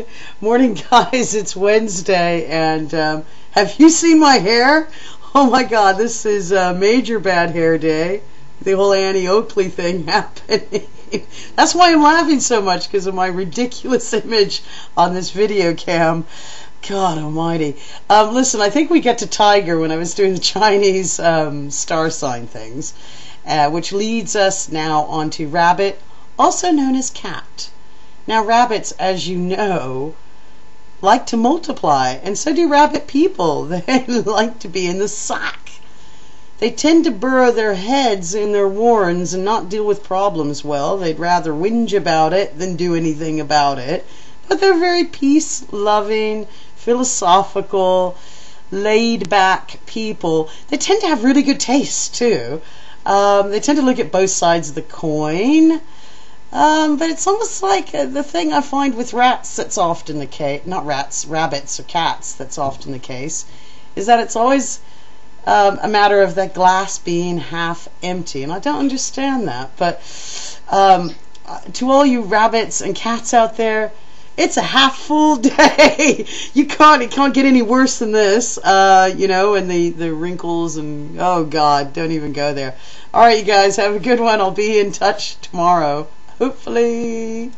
Morning, guys. It's Wednesday, and um, have you seen my hair? Oh my God, this is a major bad hair day. The whole Annie Oakley thing happening. That's why I'm laughing so much because of my ridiculous image on this video cam. God Almighty. Um, listen, I think we get to Tiger when I was doing the Chinese um, star sign things, uh, which leads us now onto Rabbit, also known as Cat. Now, rabbits, as you know, like to multiply, and so do rabbit people. They like to be in the sack. They tend to burrow their heads in their warrens and not deal with problems well. They'd rather whinge about it than do anything about it. But they're very peace loving, philosophical, laid back people. They tend to have really good taste, too. Um, they tend to look at both sides of the coin. Um, but it's almost like uh, the thing I find with rats that's often the case, not rats, rabbits or cats that's often the case, is that it's always um, a matter of the glass being half empty. And I don't understand that. But um, to all you rabbits and cats out there, it's a half full day. you can't it can't get any worse than this. Uh, you know, and the the wrinkles and oh god, don't even go there. All right, you guys, have a good one. I'll be in touch tomorrow. Hopefully.